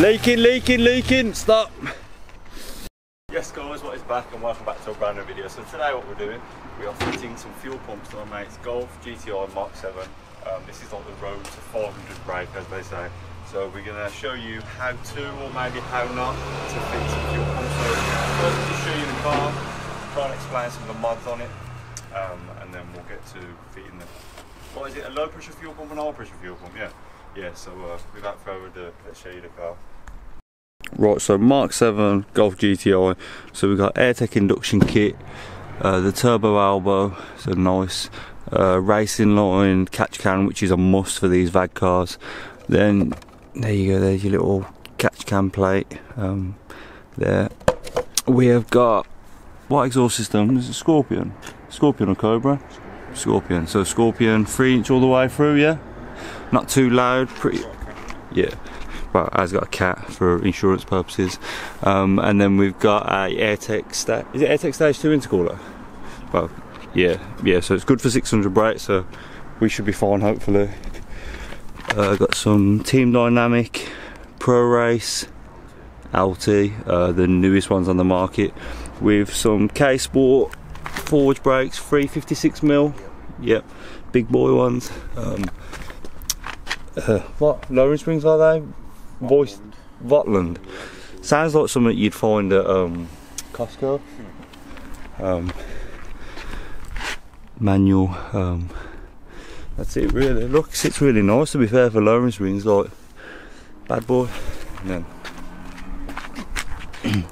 Leaking, leaking, leaking. Stop. Yes guys, what is back and welcome back to a brand new video. So today what we're doing, we are fitting some fuel pumps to our mate's Golf GTI Mark 7. Um, this is like the road to 400 brake as they say. So we're going to show you how to or maybe how not to fit some fuel pumps. So first we'll just show you the car, try and explain some of the mods on it um, and then we'll get to fitting the, what is it, a low pressure fuel pump and a high pressure fuel pump? Yeah. Yeah, so uh, without further ado, let's show you the car. Right, so Mark 7 Golf GTI. So we've got Airtec induction kit, uh, the turbo elbow, so nice. Uh, racing line catch can, which is a must for these VAG cars. Then there you go, there's your little catch can plate. Um, there. We have got what exhaust system? Is it Scorpion? Scorpion or Cobra? Scorpion. So Scorpion, three inch all the way through, yeah. Not too loud, pretty. Yeah. Well, has got a cat for insurance purposes, um, and then we've got a Airtec stage. Is it Airtec Stage Two intercooler? Well, yeah, yeah. So it's good for 600 brake, so we should be fine hopefully. Uh, got some Team Dynamic Pro Race LT, uh, the newest ones on the market, with some K Sport forge brakes, 356 mil. Yep, big boy ones. Um, uh, what lowering springs are they? Voice Vogtland. Sounds like something you'd find at um, Costco. Um, manual. Um, that's it really. Look, it's really nice to be fair for lowering springs. Like bad boy. And then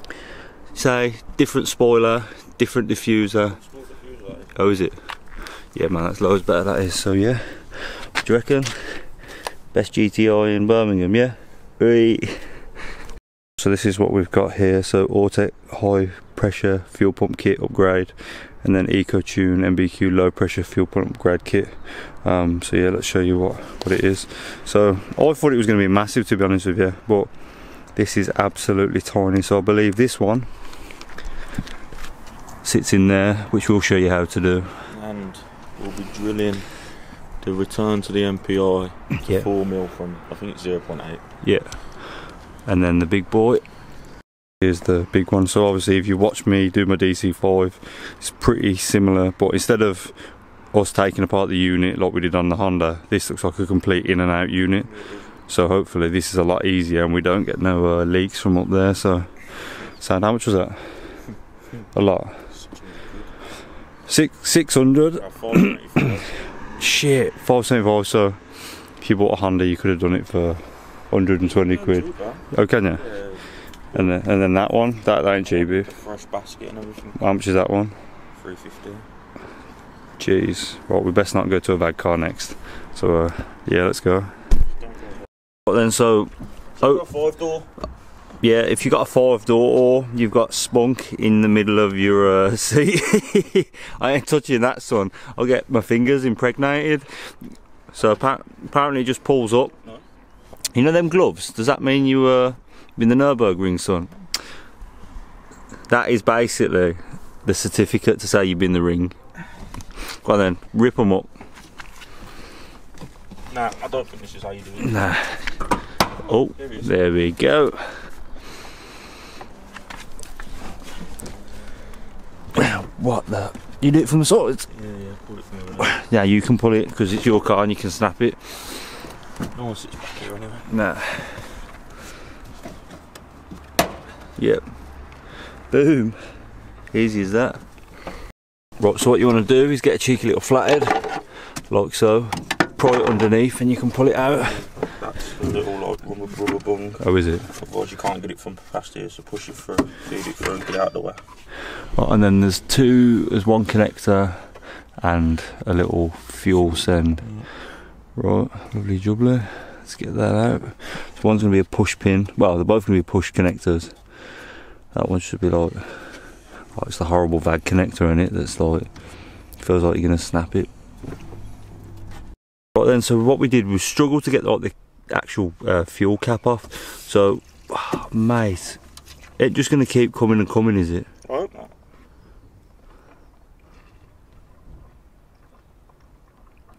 say different spoiler, different diffuser. Oh, is it? Yeah, man, that's loads better. That is. So yeah, what do you reckon? Best GTI in Birmingham, yeah. So this is what we've got here. So Autotech high pressure fuel pump kit upgrade, and then EcoTune MQB low pressure fuel pump upgrade kit. Um, so yeah, let's show you what what it is. So I thought it was going to be massive, to be honest with you, but this is absolutely tiny. So I believe this one sits in there, which we'll show you how to do. and we'll be drilling the return to the MPI to Yeah. 4 mil from I think it's 0.8. Yeah. And then the big boy is the big one. So obviously if you watch me do my DC5, it's pretty similar, but instead of us taking apart the unit like we did on the Honda, this looks like a complete in and out unit. So hopefully this is a lot easier and we don't get no uh, leaks from up there. So, so how much was that? A lot. Six six hundred. About 5.85. Shit, five seventy five. So if you bought a Honda, you could have done it for hundred and twenty quid. Cheaper. Oh, can you? Yeah, And then, and then that one, that, that ain't cheap. the eh? fresh basket and everything. How much is that one? 350. Jeez. Well, we best not go to a bad car next. So uh, yeah, let's go. But then, so So Oh. got a five door. Yeah, if you've got a five door or you've got spunk in the middle of your uh, seat, I ain't touching that, son. I'll get my fingers impregnated. So appa- apparently, it just pulls up. You know them gloves? Does that mean you uh, in the Nurburgring, son? That is basically the certificate to say you've been the ring. Go on then, rip them up. Nah, I don't think this is how you do it. Nah. Oh, There it is. there we go. What the? You do it from the sides? Yeah, yeah, pull it from there. Yeah, you can pull it because it's your car and you can snap it. No one sits back here anyway. Nah. Yep. Boom. Easy as that. Right, so what you want to do is get a cheeky little flathead, like so. Pry it underneath and you can pull it out. That's a little like rubber, rubber bung. Oh, is it? Otherwise you can't get it from past here, so push it through, feed it through and get it out of the way. Right, and then there's two, there's one connector and a little fuel send. Right, lovely jubbly. Let's get that out. So one's going to be a push pin. Well, they're both going to be push connectors. That one should be like, oh, it's the horrible VAG connector in it that's like, feels like you're going to snap it. Right then, so what we did was struggle to get like the actual uh, fuel cap off. So, mate, it just going to keep coming and coming, is it? I hope not.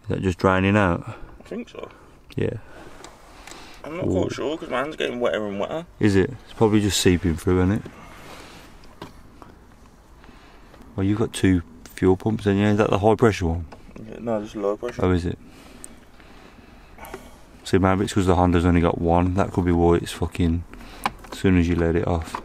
Is that just draining out? I think so. Yeah. I'm not Ooh. quite sure because my hand's getting wetter and wetter. Is it? It's probably just seeping through, isn't it? Well, you've got two fuel pumps, then yeah. Is that the high pressure one? No, just low pressure. Oh, is it? See, maybe it's because the Honda's only got one. That could be why it's fucking. As soon as you let it off,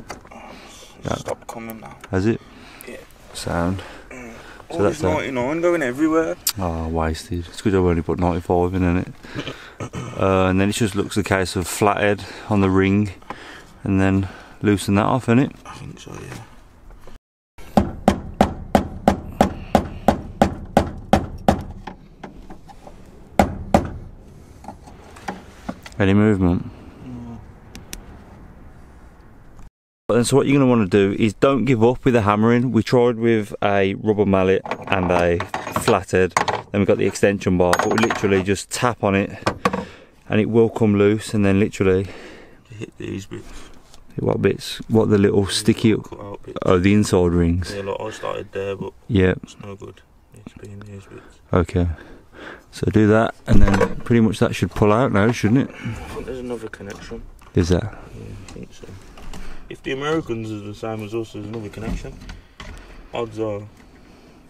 yeah. Stop coming now. has it? Yeah. Sound. So So that's that's a- 99 going everywhere. Oh, wasted. It's because I've only put 95 in it. Uh, and then it just looks a case of flathead on the ring, and then loosen that off, innit? I think so, yeah. Any movement. But then, so what you're going to want to do is don't give up with the hammering. We tried with a rubber mallet and a flathead. Then we got the extension bar, but we literally just tap on it, and it will come loose. And then literally, Hit these bits. what bits? What the little sticky? Cut out bits. Oh, the inside rings. Yeah, like I started there, but Yeah. it's no good. Needs to be in these bits. Okay. So do that, and then pretty much that should pull out now, shouldn't it? I think there's another connection. Is that? Yeah, I think so. If the Americans are the same as us, there's another connection. Odds are.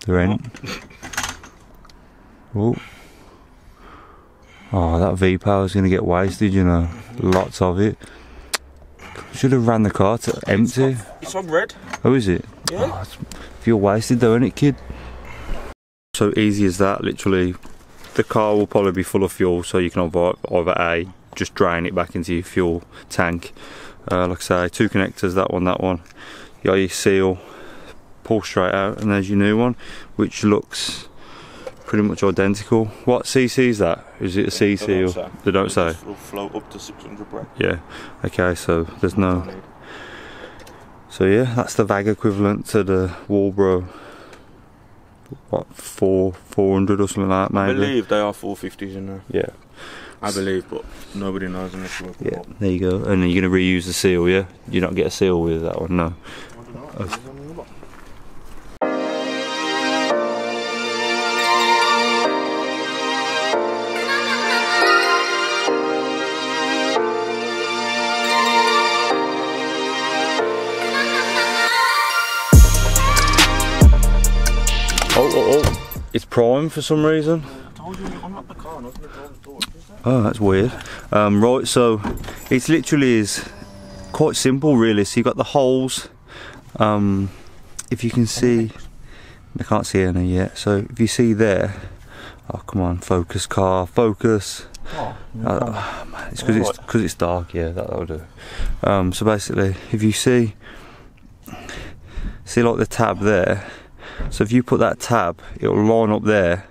There ain't. Oh. Oh, that V power's gonna get wasted, you know. Lots of it. Should have ran the car to empty. It's on red. Oh, is it? Yeah. Oh, it's fuel wasted though, isn't it, kid? So easy as that, literally. The car will probably be full of fuel, so you can either, either A, just drain it back into your fuel tank. Uh, like I say, two connectors, that one, that one. You got your seal, pull straight out, and there's your new one, which looks pretty much identical. What CC is that? Is it a CC or they don't say? It'll float up to 600 brake. Yeah. Okay, so there's no. So yeah, that's the VAG equivalent to the Walbro. What four four hundred or something like that, I maybe. believe they are 450s in there. Yeah. I believe, but nobody knows unless you open Yeah. them up. There you go. And then you're gonna reuse the seal, yeah? You don't get a seal with that one, no. The door. Is that? Oh, that's weird. Um, right, so it's literally is quite simple, really. So you've got the holes. Um, if you can see, I can't see any yet. So if you see there, oh come on, focus car, focus. Oh, Uh, man, it's because it's because it's dark. Yeah, that, that'll do. Um, so basically, if you see, see like the tab there. So if you put that tab, it'll line up there.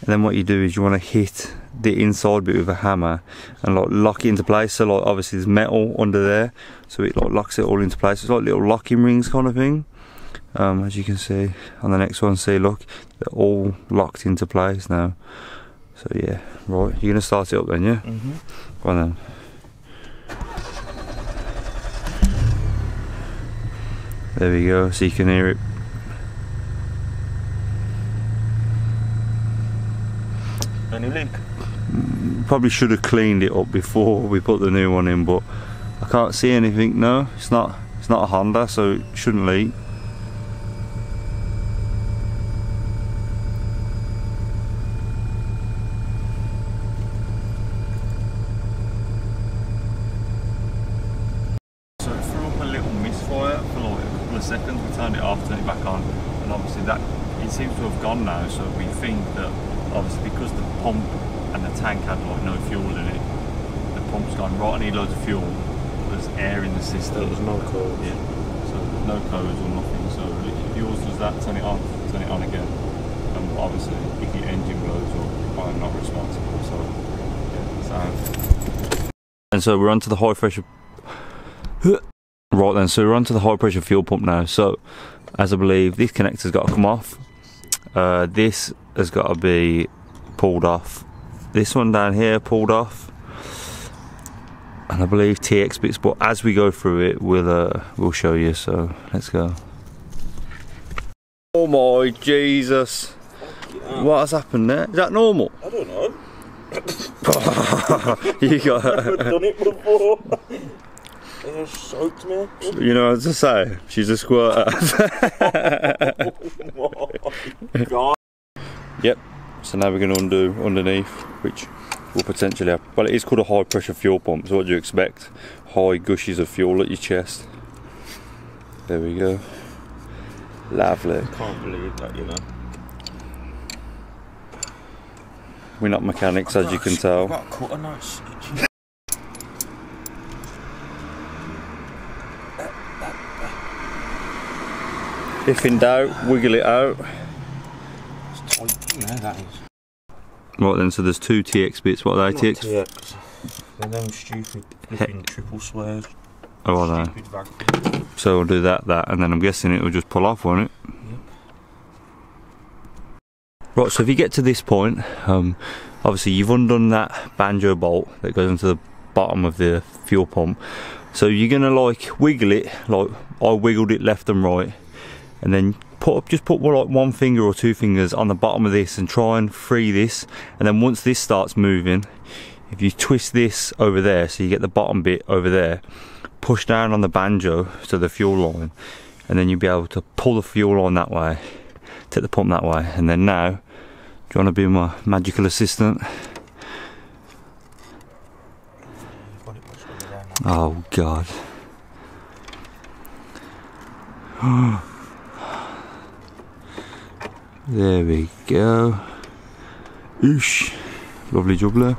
And then what you do is you want to hit the inside bit with a hammer and like lock it into place. So like obviously there's metal under there, so it like locks it all into place. It's like little locking rings kind of thing. Um, as you can see on the next one, see look, they're all locked into place now. So yeah, right, you're gonna start it up then, yeah? Mm-hmm. Go on then. There we go, so you can hear it. Any leak? Probably should have cleaned it up before we put the new one in, but I can't see anything. No, it's not. It's not a Honda, so it shouldn't leak. So it threw up a little misfire for like a couple of seconds. We turned it off, turned it back on, and obviously that it seems to have gone now. So we think that obviously because the pump and the tank had like no fuel in it, the pump's gone right. I need loads of fuel. There's air in the system. There was no code. Yeah. So no codes or nothing. So if yours does that, turn it on, turn it on again. And obviously, if your engine blows up, I'm not responsible. So yeah, sound. And so we're onto the high pressure. Right then, so we're onto the high pressure fuel pump now. So, as I believe, this connector's got to come off. Uh, this has got to be pulled off. This one down here pulled off and I believe TX bits. But as we go through it, we'll uh, we'll show you. So let's go. Oh my Jesus! What has happened there? Is that normal? I don't know. you got. I've done it before. It soaked me. You know what to say? She's a squirter. Oh my God. yep. So now we're going to undo underneath, which will potentially have. Well, it is called a high pressure fuel pump. So what do you expect? High gushes of fuel at your chest. There we go. Lovely. I Can't believe that, you know. We're not mechanics, as you can tell. Got cut a nice. If in doubt, wiggle it out. No, that is. Right then, so there's two TX bits. What are they? TX? TX. They're them stupid flipping triple squares. Oh, are they? So we'll do that, that, and then I'm guessing it will just pull off, won't it? Right, so if you get to this point, um, obviously you've undone that banjo bolt that goes into the bottom of the fuel pump. So you're gonna like wiggle it, like I wiggled it left and right, and then put up, just put like one finger or two fingers on the bottom of this and try and free this. And then once this starts moving, if you twist this over there, so you get the bottom bit over there, push down on the banjo to the fuel line, and then you'll be able to pull the fuel line that way, take the pump that way, and then now, do you want to be my magical assistant? Got it much over there now. Oh God. there we go. Oosh. Lovely jubbler.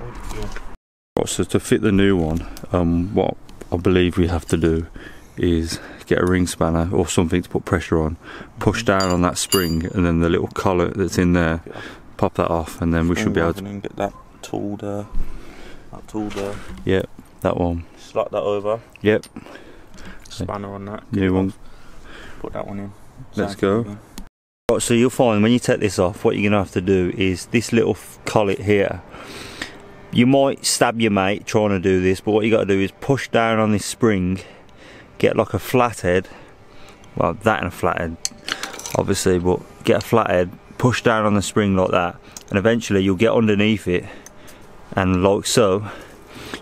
Right, so to fit the new one, um, what I believe we have to do is get a ring spanner or something to put pressure on, push mm-hmm. down on that spring, and then the little collet that's in there, pop that off, and then we should be able to. And get that tool there. Uh, that tool there. Uh, yep, that one. Slot that over. Yep, Spanner on that. new one. Put that one in. Let's Sound go. So you'll find when you take this off, what you're gonna have to do is this little collet here. You might stab your mate trying to do this, but what you got to do is push down on this spring, get like a flathead. Well, that and a flathead, obviously, but get a flathead, push down on the spring like that, and eventually you'll get underneath it, and like so,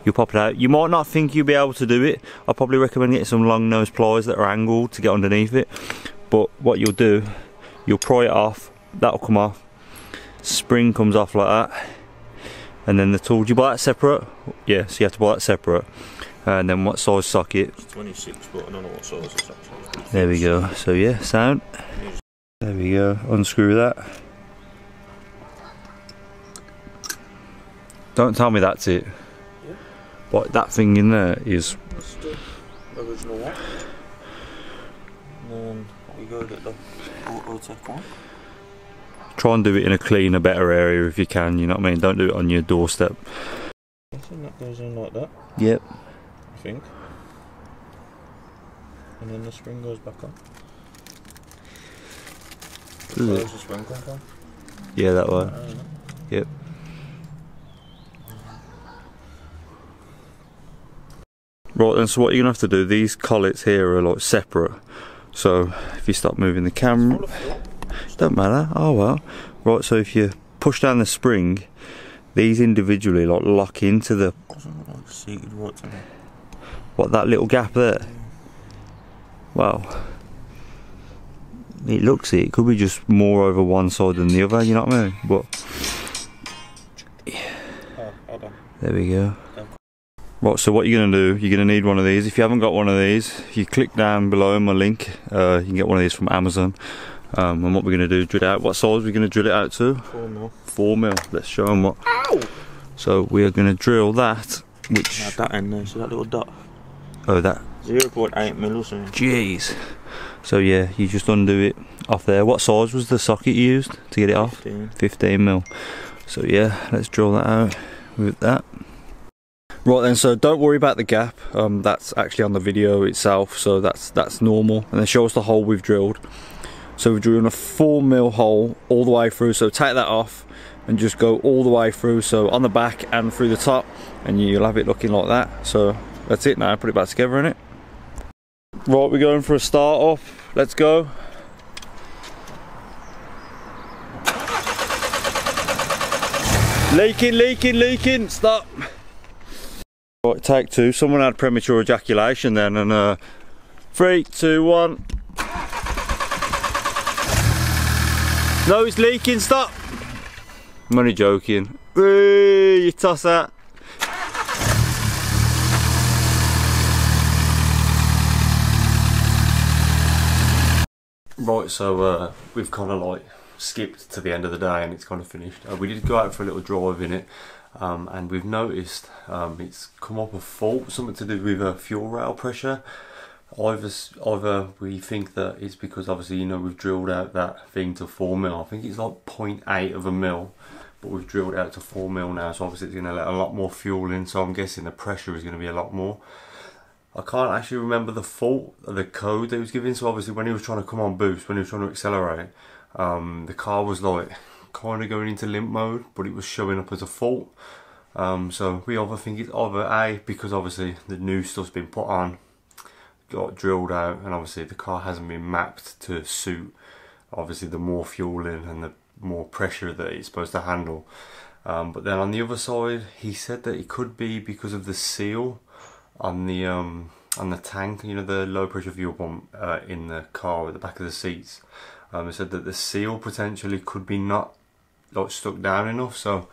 you'll pop it out. You might not think you'll be able to do it. I probably recommend getting some long nose pliers that are angled to get underneath it. But what you'll do you'll pry it off, that'll come off, spring comes off like that, and then the tool, do you buy that separate? Yeah, so you have to buy that separate. And then what size socket? It's 26, but I don't know what size it's actually. There we go. So yeah, sound. There we go. Unscrew that. Don't tell me that's it. Yeah. But that thing in there is That's the original one. And then we go get the Autotech one. try and do it in a cleaner, better area if you can. You know what I mean? Don't do it on your doorstep. I think that goes in like that, Yep. I think. And then the spring goes back on. Does Where it? the spring come from? Yeah, that way. I don't know. Yep. Right then, so what you're gonna have to do, these collets here are like separate. So if you stop moving the camera, Full of fuel. don't matter. Oh well. Right, so if you push down the spring, these individually like lock into the Doesn't look like seated right to me. what that little gap there. Well, it looks it. It could be just more over one side than the other. You know what I mean? But Oh, hold on. There we go. Right, so what you're going to do, you're going to need one of these. If you haven't got one of these, if you click down below in my link, uh, you can get one of these from Amazon. Um, and what we're going to do, is drill it out. What size are we're going to drill it out to? Four mil. 4 mil. Let's show them what. Ow! So we are going to drill that, which. Now that end there, see that little dot? Oh, that. 0.8 mil or something. Jeez. So yeah, you just undo it off there. What size was the socket you used to get it off? 15. 15 mil. So yeah, let's drill that out with that. Right then, so don't worry about the gap. Um, that's actually on the video itself, so that's that's normal. And then show us the hole we've drilled. So we've drilled a four mil hole all the way through. So take that off and just go all the way through. So on the back and through the top, and you'll have it looking like that. So that's it now. Put it back together in it. Right, we're going for a start off. Let's go. Leaking, leaking, leaking. Stop. Take two. Someone had premature ejaculation then, and uh, three, two, one. No, it's leaking. Stop. I'm only joking. Hey, you toss that. Right, so uh, we've kind of like skipped to the end of the day and it's kind of finished. Uh, we did go out for a little drive in it um, and we've noticed um, it's come up a fault, something to do with uh, fuel rail pressure. Either, either we think that it's because obviously you know we've drilled out that thing to 4 mil. I think it's like 0.8 of a mil but we've drilled out to 4 mil now so obviously it's going to let a lot more fuel in so I'm guessing the pressure is going to be a lot more. I can't actually remember the fault, the code that he was giving. So obviously, when he was trying to come on boost, when he was trying to accelerate, um, the car was like kind of going into limp mode, but it was showing up as a fault. Um, so we either think it's either A because obviously the new stuff's been put on, got drilled out, and obviously the car hasn't been mapped to suit obviously the more fuel in and the more pressure that it's supposed to handle. Um, but then on the other side, he said that it could be because of the seal on the um, on the tank, you know, the low pressure fuel pump uh, in the car at the back of the seats. Um, said that the seal potentially could be not like stuck down enough, so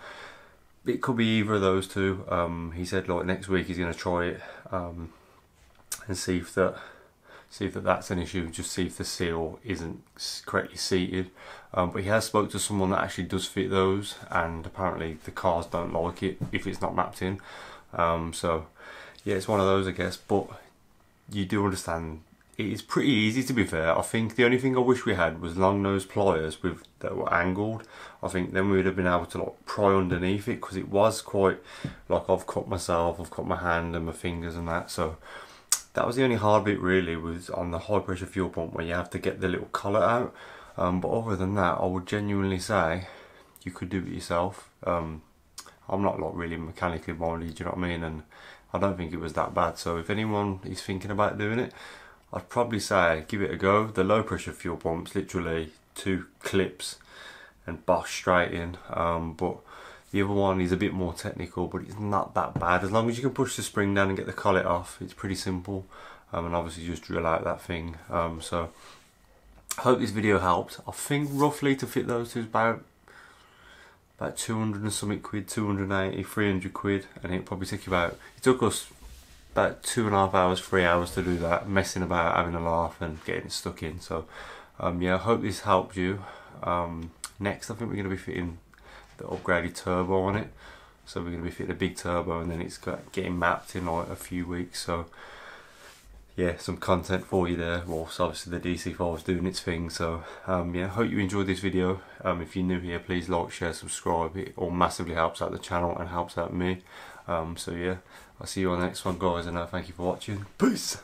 it could be either of those two. Um, he said like next week he's going to try it um, and see if that see if that that's an issue. Just see if the seal isn't correctly seated. Um, but he has spoke to someone that actually does fit those, and apparently the cars don't like it if it's not mapped in. Um, so yeah, it's one of those, I guess. But you do understand it is pretty easy to be fair. I think the only thing I wish we had was long nose pliers with that were angled. I think then we would have been able to like pry underneath it because it was quite like I've cut myself, I've cut my hand and my fingers and that. So that was the only hard bit really was on the high pressure fuel pump where you have to get the little collar out. Um, but other than that, I would genuinely say you could do it yourself. Um, I'm not like really mechanically minded, do you know what I mean? And I don't think it was that bad. So if anyone is thinking about doing it, I'd probably say give it a go. The low pressure fuel pumps, literally two clips and bosh straight in. Um, but the other one is a bit more technical, but it's not that bad. As long as you can push the spring down and get the collet off, it's pretty simple. Um, and obviously just drill out that thing. Um, so hope this video helped. I think roughly to fit those two is about about 200 and something quid, 280, 300 quid, and it probably took you about, it took us about two and a half hours, three hours to do that, messing about, having a laugh and getting stuck in. So, um, yeah, I hope this helped you. Um, next, I think we're going to be fitting the upgraded turbo on it. So we're going to be fitting a big turbo and then it's got, getting mapped in like a few weeks. So yeah, some content for you there. Whilst obviously the DC4 is doing its thing. So um, yeah, hope you enjoyed this video. Um, if you're new here, please like, share, subscribe. It all massively helps out the channel and helps out me. Um, so yeah, I'll see you on the next one, guys, and uh, thank you for watching. Peace.